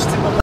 geçtim. ama